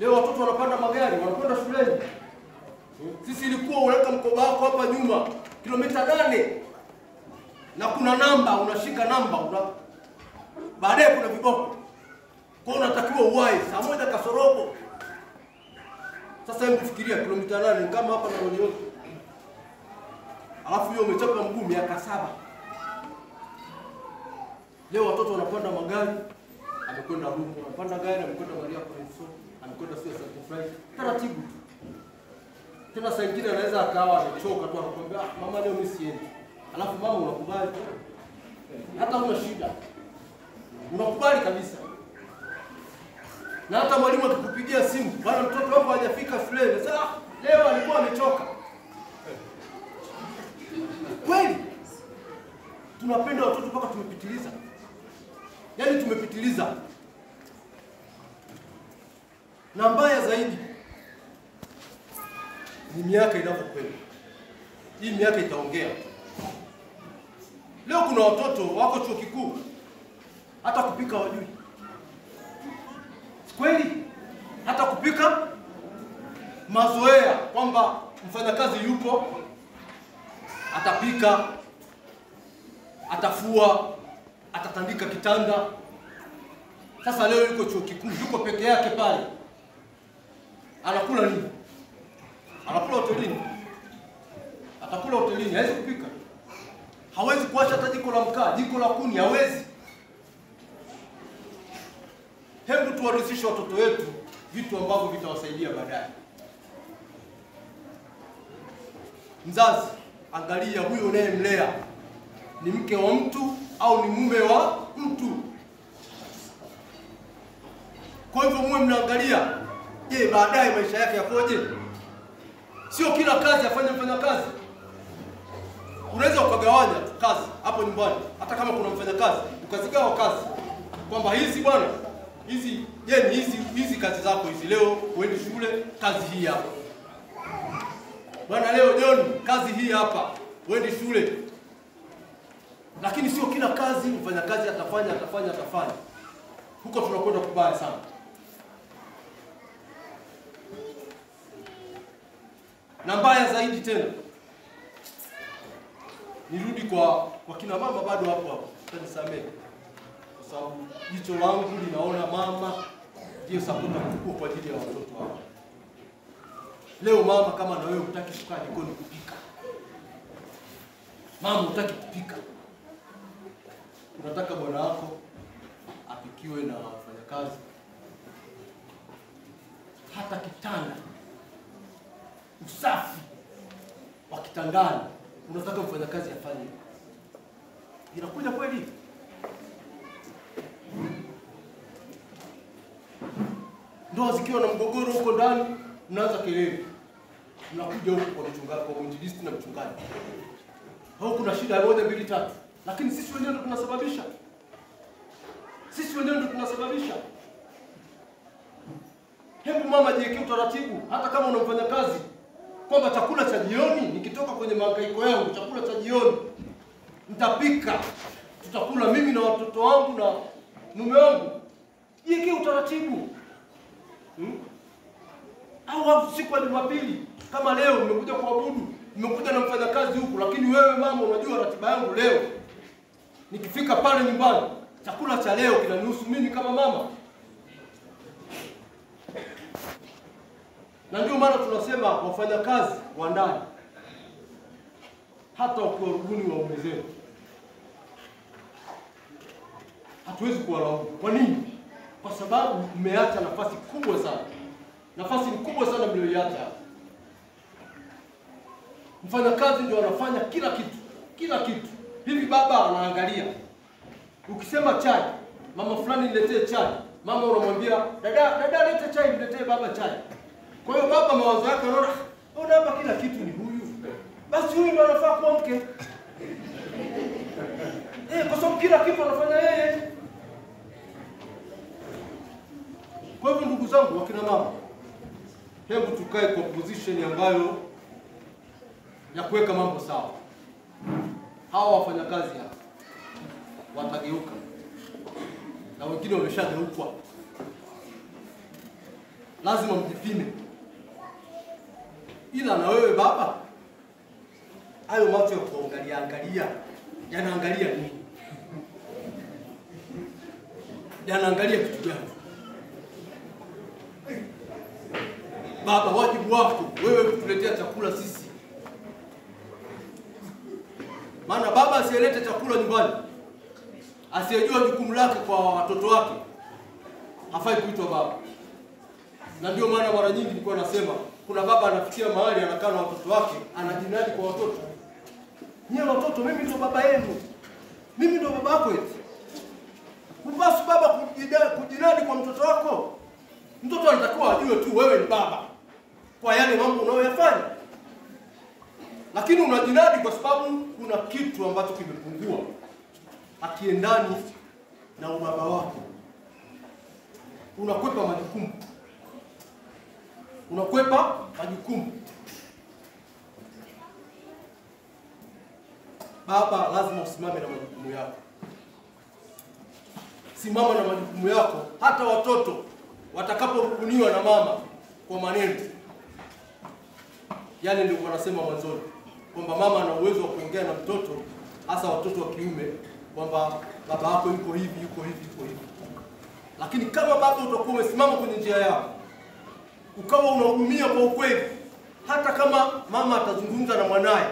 Leo watoto wanapanda magari, wanakwenda shuleni. Sisi ilikuwa unaweka mkoba wako hapa nyuma kilomita nane na kuna namba, unashika namba una... baadaye kuna viboko kwa unatakiwa uwai saa moja kasorobo. Sasa hebu fikiria kilomita nane kama hapa na Loliondo, alafu hiyo umechapa mguu miaka saba. Leo watoto wanapanda magari, amekwenda huko, amepanda gari, amekwenda Maria Prince, amekwenda sio sacrifice, taratibu tu. Tena saa ingine anaweza akawa amechoka tu, anakuambia ah, mama leo mimi siendi, alafu mama unakubali, hata una shida, unakubali kabisa. Na hata mwalimu akikupigia simu, bwana, mtoto wako hajafika shuleni, sasa "Ah, leo alikuwa amechoka. Kweli? Tunapenda watoto mpaka tumepitiliza, yaani tumepitiliza. Na mbaya zaidi ni miaka inavyokwenda, hii miaka itaongea. Leo kuna watoto wako chuo kikuu, hata kupika wajui kweli hata kupika? Mazoea kwamba mfanyakazi yupo atapika atafua atatandika kitanda. Sasa leo yuko chuo kikuu yuko peke yake pale anakula nini? Anakula hotelini. Atakula hotelini hawezi kupika. Hawezi kuacha hata jiko la mkaa jiko la kuni hawezi. Hebu tuwarithishe watoto wetu vitu ambavyo vitawasaidia baadaye. Mzazi, angalia huyo unayemlea. Ni mke wa mtu au ni mume wa mtu. Kwa hivyo muwe mnaangalia, je, baadaye maisha yake yakoje? Sio kila kazi afanye mfanyakazi. Unaweza ukagawanya kazi hapo nyumbani, hata kama kuna mfanya kazi ukazigawa kazi kwamba hizi bwana hizi je, ni hizi hizi kazi zako hizi. Leo uende shule, kazi hii hapa bwana. Leo John, kazi hii hapa, uende shule. Lakini sio kila kazi mfanyakazi atafanya atafanya atafanya. Huko tunakwenda kubaya sana. Na mbaya zaidi tena, nirudi kwa kwa kina mama, bado hapo hapo, utanisamehe. Kwa sababu jicho langu linaona mama. Ndiyo sapota kubwa kwa ajili ya watoto wao. Leo mama, kama na wewe hutaki kukaa jikoni kupika, mama hutaki kupika, unataka bwana wako apikiwe na wafanyakazi, hata kitanda, usafi wa kitandani. Unataka mfanyakazi afanye, inakuja kweli? Ndoa zikiwa na mgogoro huko ndani, mnaanza kelele, mnakuja huko kwa mchungaji, kwa mwinjilisti na mchungaji, au kuna shida ya moja mbili tatu, lakini sisi wenyewe ndo tunasababisha, sisi wenyewe ndo tunasababisha. Hebu mama, jiwekee utaratibu, hata kama unamfanya kazi kwamba chakula cha jioni nikitoka kwenye mahangaiko yangu, chakula cha jioni nitapika, tutakula mimi na watoto wangu na mume wangu. Jiwekee utaratibu hmm? Au siku ya Jumapili kama leo nimekuja kuabudu, nimekuja na mfanyakazi huku, lakini wewe mama, unajua ratiba yangu leo, nikifika pale nyumbani chakula cha leo kinanihusu mimi kama mama. Na ndio maana tunasema wafanyakazi wa ndani, hata ukiwarubuni waume zenu, hatuwezi kuwalaumu. Kwa nini? Kwa sababu mmeacha nafasi kubwa sana. Nafasi ni kubwa sana mlioiacha. Mfanyakazi ndio anafanya kila kitu, kila kitu. Hivi baba anaangalia, ukisema chai, mama fulani niletee chai, mama unamwambia dada, dada lete chai, mletee baba chai. Kwa hiyo baba mawazo yake anaona, ona hapa kila kitu ni huyu, basi huyu ndo anafaa kuwa mke eh, kwa sababu kila kitu anafanya yeye. Kwa hivyo ndugu zangu, wakina mama, hebu tukae kwa position ambayo ya kuweka mambo sawa. Hawa wafanyakazi hapa watageuka na wengine wameshageukwa, lazima mjipime. Ila na wewe baba, hayo macho ya kuangalia angalia yanaangalia nini? Yanaangalia kitu gani? Baba, wajibu wako wewe kutuletea chakula sisi. Maana baba asiyelete chakula nyumbani, asiyejua jukumu lake kwa watoto wake, hafai kuitwa baba. Na ndio maana mara nyingi nilikuwa nasema kuna baba anafikia mahali anakaa na watoto wake, anajinadi kwa watoto, nyie watoto, mimi ndio baba yenu, mimi ndio baba yako. Eti hupaswi baba kujinadi kwa mtoto wako. Mtoto anatakiwa ajue tu wewe ni baba kwa yale mambo unayoyafanya, lakini unajinadi kwa sababu kuna kitu ambacho kimepungua, akiendani na ubaba wako. Unakwepa majukumu, unakwepa majukumu. Baba, lazima usimame na majukumu yako, simama na majukumu yako, hata watoto watakaporukuniwa na mama kwa maneno yale, ndio wanasema mwanzoni kwamba mama ana uwezo wa kuongea na mtoto, hasa watoto wa kiume, kwamba baba yako yuko hivi, yuko hivi, yuko hivi. Lakini kama baba utakuwa umesimama kwenye njia yako, ukawa unaumia kwa ukweli, hata kama mama atazungumza na mwanaye,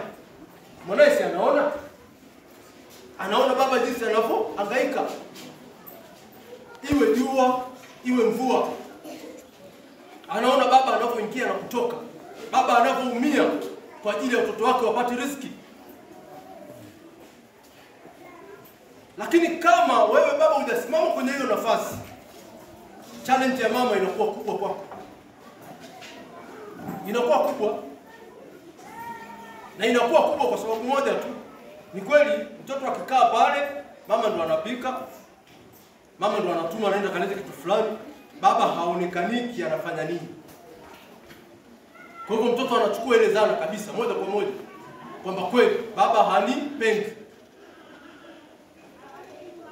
mwanaye si anaona, anaona baba jinsi anavyohangaika, iwe jua iwe mvua, anaona baba anavyoingia na kutoka, baba anavyoumia kwa ajili ya watoto wake wapate riziki. Lakini kama wewe baba hujasimama kwenye hiyo nafasi, challenge ya mama inakuwa kubwa kwako, inakuwa kubwa na inakuwa kubwa kwa sababu moja tu. Ni kweli mtoto akikaa pale, mama ndo anapika, mama ndo anatuma anaenda kaleta kitu fulani, baba haonekaniki anafanya nini. Kwa hivyo mtoto anachukua ile dhana kabisa moja kwa moja kwamba kweli baba hanipendi.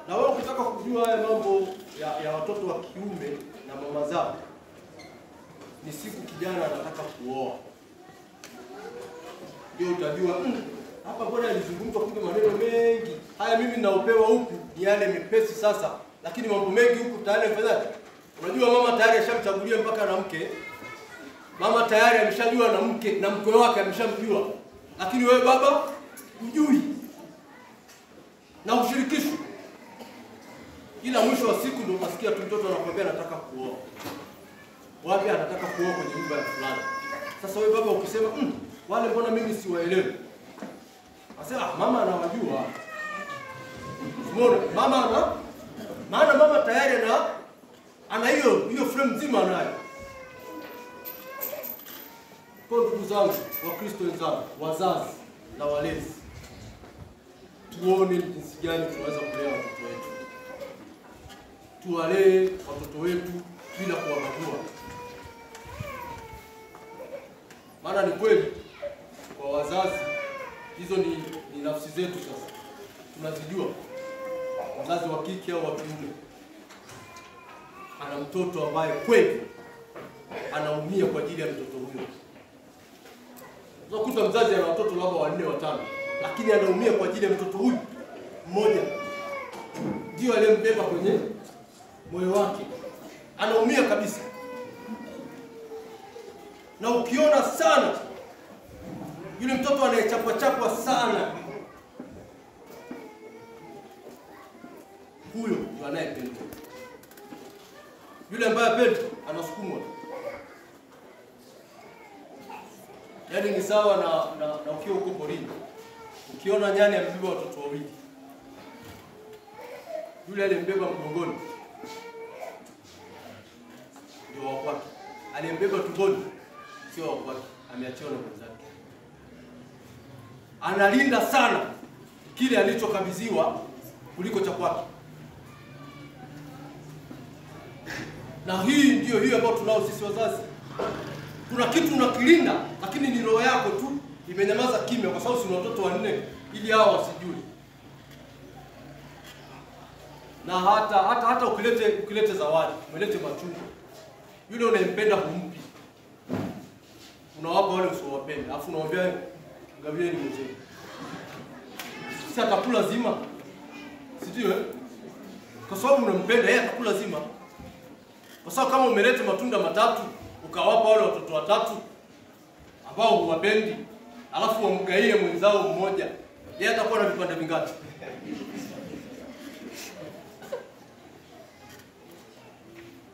Na wewe ukitaka kujua haya mambo ya, ya watoto wa kiume na mama zao, ni siku kijana anataka kuoa, ndio utajua mm, hapa mbona alizungumzwa kumbe maneno mengi. Haya, mimi naopewa huku ni yale mepesi sasa, lakini mambo mengi huku tayari fedha. Unajua mama tayari ashamchagulia mpaka na mke. Mama tayari ameshajua na mke na mkwe wake ameshamjua, lakini wewe baba hujui. Na ushirikishwi, ila mwisho wa siku ndio utasikia tu mtoto anakwambia nataka kuoa. Wapi anataka kuoa? Kwenye nyumba ya fulani. Sasa wewe baba ukisema mm, wale mbona mimi siwaelewi, asema ah, mama anawajua. Umeona, mama ana maana mama tayari ana ana hiyo hiyo frame nzima anayo. Kwa ndugu zangu Wakristo wenzangu, wazazi na walezi, tuone jinsi gani tunaweza kulea watoto wetu, tuwalee watoto wetu bila kuwabagua. Maana ni kweli kwa wazazi, hizo ni, ni nafsi zetu. Sasa tunazijua, wazazi wa kike au wa kiume ana mtoto ambaye kweli anaumia kwa ajili ya mtoto huyo. Unakuta mzazi ana watoto labda wanne watano, lakini anaumia kwa ajili ya mtoto huyu mmoja, ndio aliyembeba kwenye moyo wake, anaumia kabisa. Na ukiona sana yule mtoto anayechapwa chapwa sana, huyo ndio anayependwa. Yule ambaye apendwa anasukumwa. Yaani ni sawa na, na, na ukiwa huko porini. Ukiona nyani amebeba watoto wawili, yule aliyembeba mgongoni ndio wa kwake, aliyembeba tumboni sio wa kwake, ameachiwa na mwenzake. Analinda sana kile alichokabidhiwa kuliko cha kwake, na hii ndio hiyo ambayo tunao sisi wazazi. Kuna kitu unakilinda, lakini ni roho yako tu imenyamaza kimya, kwa sababu sina watoto wanne, ili hao wasijui Na hata hata hata ukilete ukilete zawadi, umelete machungwa, yule unayempenda humpi, unawapa wale usiowapenda, alafu unamwambia ni mzee, Sisi atakula zima, si ndio? eh? Kwa sababu unampenda yeye, atakula zima, kwa sababu kama umeleta matunda matatu ukawapa wale watoto watatu ambao huwapendi, alafu wamgaie mwenzao mmoja, yeye atakuwa na vipande vingapi?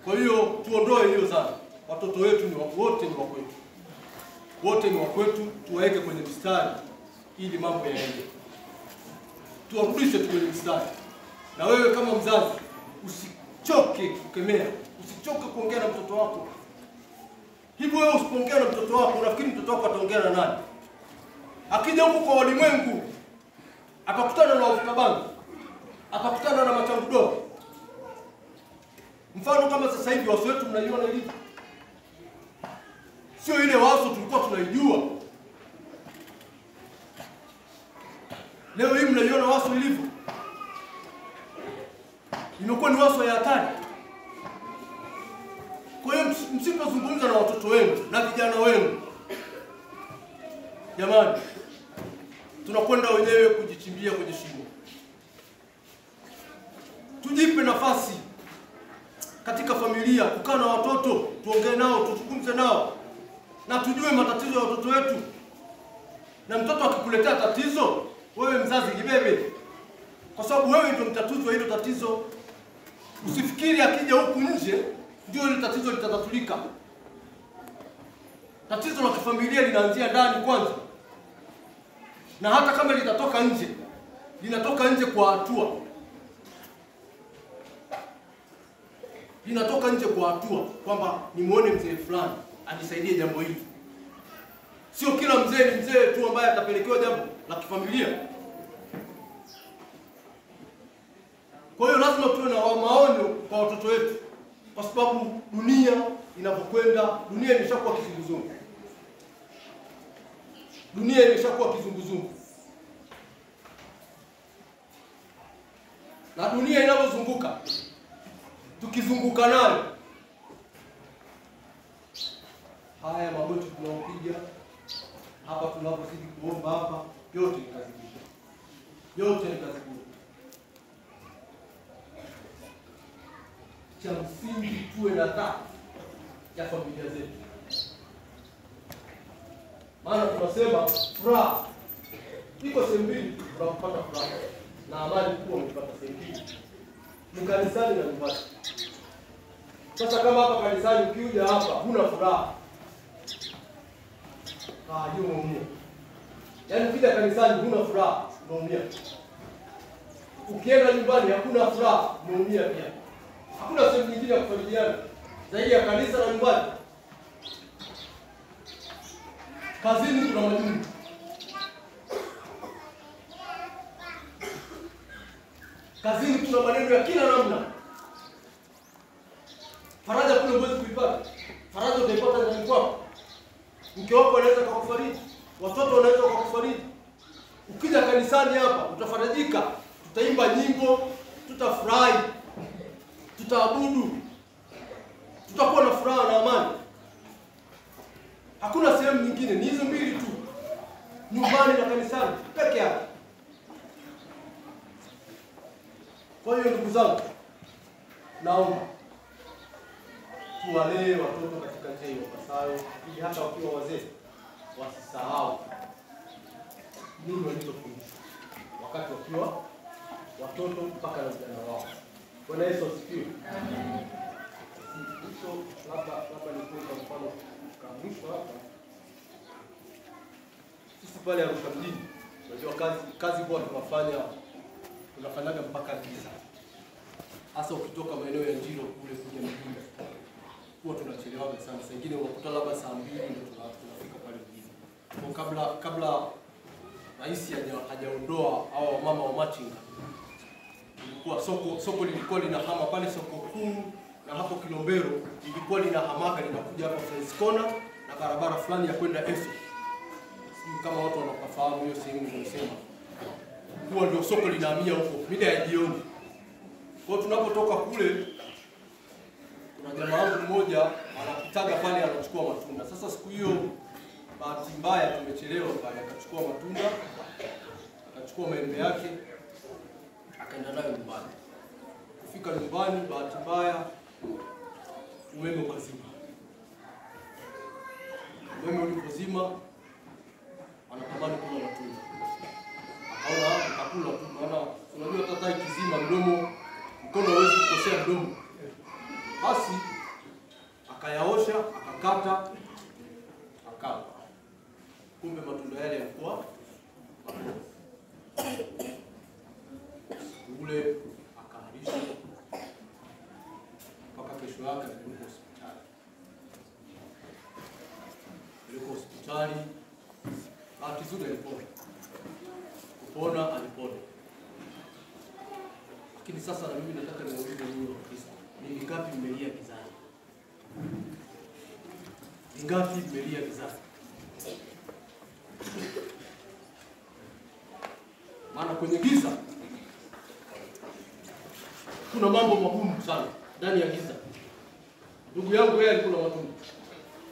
Kwa hiyo tuondoe hiyo sana. Watoto wetu ni wote ni wa kwetu, wote ni wakwetu, tuwaweke kwenye mstari ili mambo yaende, tuwarudishe tu kwenye mstari. Na wewe kama mzazi usichoke kukemea, usichoke kuongea na mtoto wako. Hivyo wewe usipoongea na mtoto wako, unafikiri mtoto wako ataongea na nani? Akija huku kwa walimwengu, akakutana na wavuta bangi, akakutana na machangudoa. Mfano kama sasa hivi wasi wetu mnaiona ilivyo, sio ile waso tulikuwa tunaijua. Leo hii mnaiona waso ilivyo, imekuwa ni waso ya hatari. Kwa hiyo msipozungumza na watoto wenu na vijana wenu, jamani, tunakwenda wenyewe kujichimbia kwenye shimo. Tujipe nafasi katika familia, kukaa na watoto, tuongee nao, tuzungumze nao na tujue matatizo ya watoto wetu. Na mtoto akikuletea tatizo, wewe mzazi libebe, kwa sababu wewe ndio mtatuzi wa hilo tatizo. Usifikiri akija huku nje ndio ile tatizo litatatulika. Tatizo la kifamilia linaanzia ndani kwanza, na hata kama litatoka nje, linatoka nje kwa hatua, linatoka nje kwa hatua, kwamba nimuone mzee fulani anisaidie jambo hili. Sio kila mzee ni mzee tu ambaye atapelekewa jambo la kifamilia. Kwa hiyo lazima tuwe na maono kwa watoto wetu, kwa sababu dunia inapokwenda, dunia imeshakuwa kizunguzungu, dunia imeshakuwa kizunguzungu, na dunia inavyozunguka, tukizunguka nayo, haya magoti tunaopiga hapa, tunapozidi kuomba hapa, yote ni kazi kubwa, yote ni kazi kubwa. cha msingi tuwe na dhati ya familia zetu, maana tunasema furaha. Iko sehemu mbili, tunapata furaha na amani kuwa umepata sehemu mbili, ni kanisani na nyumbani. Sasa kama hapa kanisani ukiuja hapa huna furaha, ah, hiyo umeumia. Yaani ukija kanisani huna furaha, umeumia. Ukienda nyumbani hakuna furaha, umeumia pia. Hakuna sehemu nyingine ya kufarijiana zaidi ya kanisa na nyumbani. Kazini kuna majungu, kazini kuna maneno ya kila namna. Faraja kule huwezi kuipata, faraja utaipata ndani kwako. Mke wako anaweza kukufariji, watoto wanaweza kukufariji. Ukija kanisani hapa utafarajika, tutaimba nyimbo, tutafurahi, tutaabudu, tutakuwa na furaha na amani. Hakuna sehemu nyingine, ni hizo mbili tu, nyumbani na kanisani peke yake. Kwa hiyo ndugu zangu, naomba tuwalee watoto katika njia iwapasayo, ili hata wakiwa wazee wasisahau nini walizofundishwa wakati wakiwa watoto mpaka na vijana wao. Bwana Yesu asifiwe. Mwisho labda labda nikuwe kwa mfano ka mwisho hapa, sisi pale Arusha mjini, unajua kazi kazi huwa tunafanya tunafanyaga mpaka giza, hasa ukitoka maeneo ya Njiro kule kuja mjini huwa tunachelewaga sana. Saa unakuta labda saa mbili ndio tunafika pale mjini. Kwa kabla kabla rais haja- hajaondoa hao mama wa machinga, ilikuwa soko soko lilikuwa linahama pale soko kuu na hapo Kilombero lilikuwa linahamaka linakuja hapa Friends Corner na barabara fulani ya kwenda. Sijui kama watu wanapafahamu hiyo sehemu nimesema. Huwa ndio soko linahamia huko mida ya jioni. Kwa tunapotoka kule jamaa wangu mmoja anapitaga pale anachukua matunda. Sasa siku hiyo bahati mbaya tumechelewa pale, akachukua matunda, akachukua maembe yake, akaenda nayo nyumbani. Kufika nyumbani, bahati mbaya umeme ukazima. Umeme ulipozima, anatamani kula matunda, akaona akakula tu, maana unajua hata ikizima mdomo, mkono hawezi kukosea mdomo basi akayaosha akakata akala. Kumbe matunda yale yalikuwa ule akaharisha mpaka kesho yake alipelekwa hospitali. Alipelekwa hospitali, bahati nzuri alipona, kupona alipona. Lakini sasa na mimi nataka niwaulize nyinyi wa Kristo, ni vingapi mmelia gizani? Vingapi mmelia gizani? Maana kwenye giza kuna mambo magumu sana ndani ya giza. Ndugu yangu yeye alikula matunda,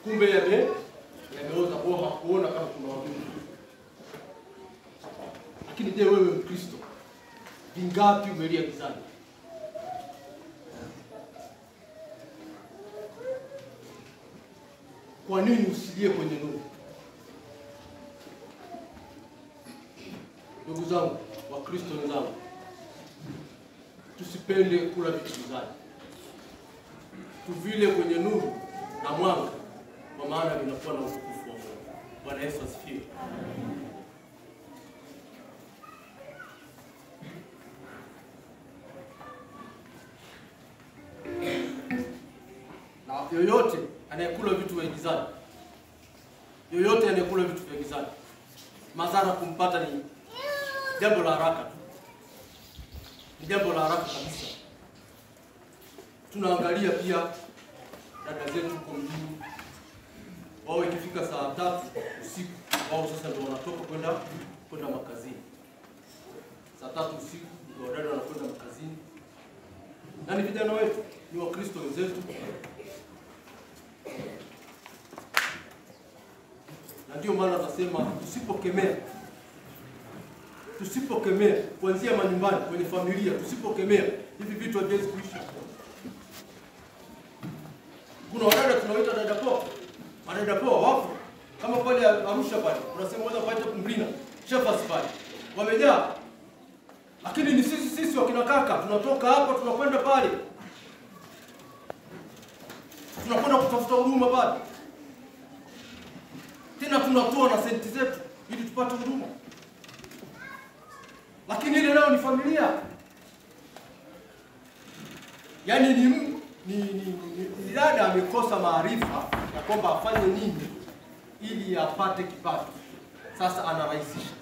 kumbe yame yameoza, kwa hakuona kama kuna wadudu. Lakini je, wewe Mkristo, vingapi umelia gizani? Kwa nini usilie kwenye nuru? Ndugu zangu, Wakristo wenzangu, tusipende kula vitu gizani, tuvile kwenye nuru na mwanga, kwa maana vinakuwa na utukufu wa Mungu. Bwana Yesu asifiwe. yoyote anayekula vitu vya gizani, yoyote anayekula vitu vya gizani, madhara kumpata ni jambo la haraka tu, ni jambo la haraka kabisa. Tunaangalia pia dada zetu huko mjini, wao ikifika saa tatu usiku, wao sasa ndio wanatoka kwenda kwenda makazini. Saa tatu usiku ndio wadada wanakwenda makazini, na ni vijana wetu, ni Wakristo wenzetu na ndio maana nasema tusipokemea, tusipokemea kuanzia manyumbani, kwenye familia, tusipokemea. Hivi vitu haviwezi kuisha. Kuna wadada tunawaita dada poa, madada poa wapo kama pale Arusha pale, kuna sehemu pale Shefas pale wamejaa, lakini ni sisi sisi wakina kaka tunatoka hapa tunakwenda pale, tunakwenda kutafuta huduma bado, tena tunatoa na senti zetu ili tupate huduma, lakini ile nayo ni familia. Yaani ni ni, ni, ni, dada amekosa maarifa ya kwamba afanye nini ili apate kipato, sasa anarahisisha.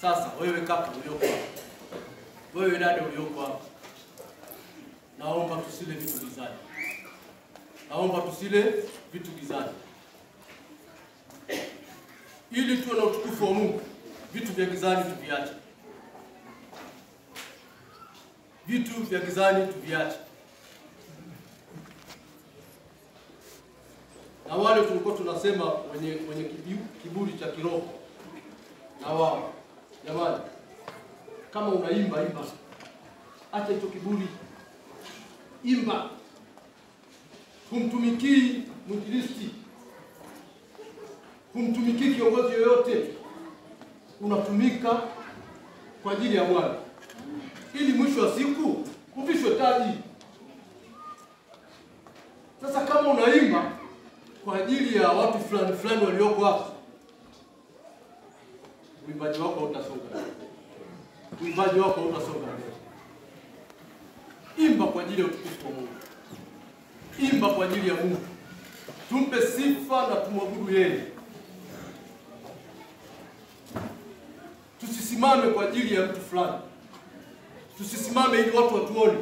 Sasa wewe kaka ulioko wewe dada ulioko hapa naomba tusile vitu gizani, naomba tusile vitu gizani, ili tuwe na utukufu wa Mungu. Vitu vya gizani tuviache, vitu vya gizani tuviache. Na wale tulikuwa tunasema wenye wenye kiburi cha kiroho, na wao jamani, kama unaimba imba, acha hicho kiburi, imba. Humtumikii mwinjilisti, humtumikii kiongozi yoyote, unatumika kwa ajili ya Bwana, ili mwisho wa siku uvishwe taji. Sasa kama unaimba kwa ajili ya watu fulani fulani walioko hapa, uimbaji wako hautasonga, uimbaji wako utasonga mbele. Imba kwa ajili ya utukufu wa Mungu, imba kwa ajili ya Mungu, tumpe sifa na tumwabudu yeye. Tusisimame kwa ajili ya mtu fulani, tusisimame ili watu watuone.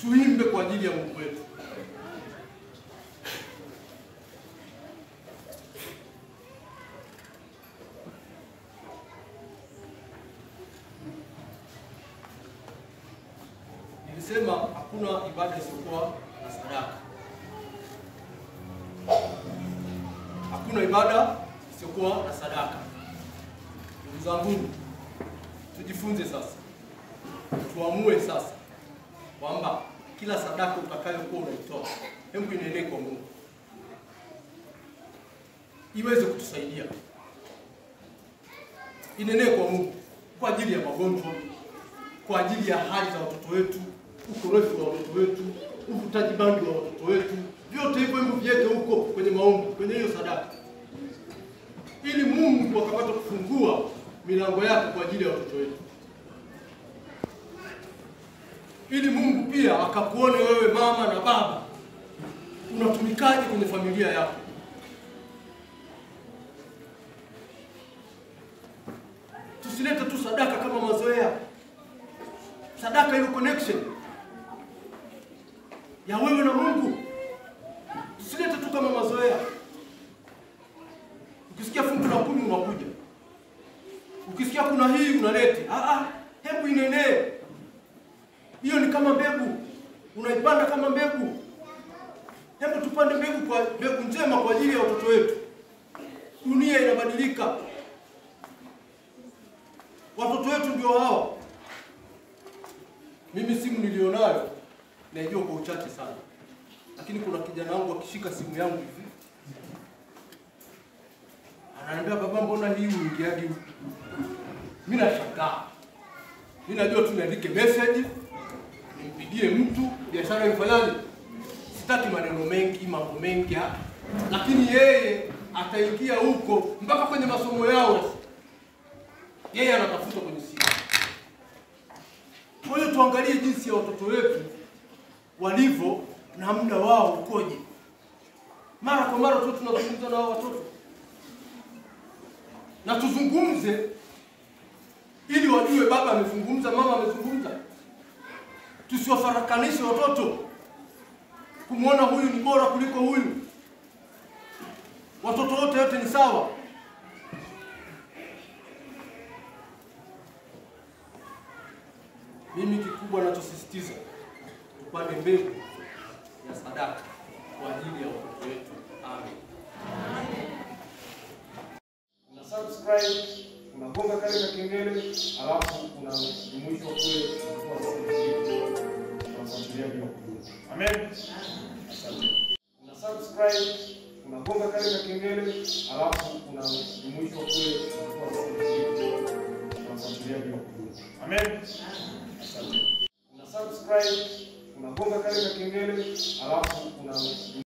Tuimbe kwa ajili ya Mungu wetu. Nilisema hakuna ibada isiyokuwa na sadaka. Hakuna ibada isiyokuwa na sadaka. Ndugu zangu, tujifunze sasa, tuamue sasa kwamba kila sadaka utakayokuwa unaitoa, hebu inenee kwa Mungu iweze kutusaidia, inenee kwa Mungu kwa ajili ya magonjwa, kwa ajili ya hali za watoto wetu, ukorofi wa watoto wetu, uvutaji bangi wa watoto wetu, vyote hivyo hivyo viweke huko kwenye maombi, kwenye hiyo sadaka, ili Mungu akapata kufungua milango yake kwa ajili ya watoto wetu, ili Mungu pia akakuone wewe mama na baba unatumikaje kwenye familia yako. Tusilete tu sadaka kama mazoea. Sadaka hiyo connection ya wewe na Mungu.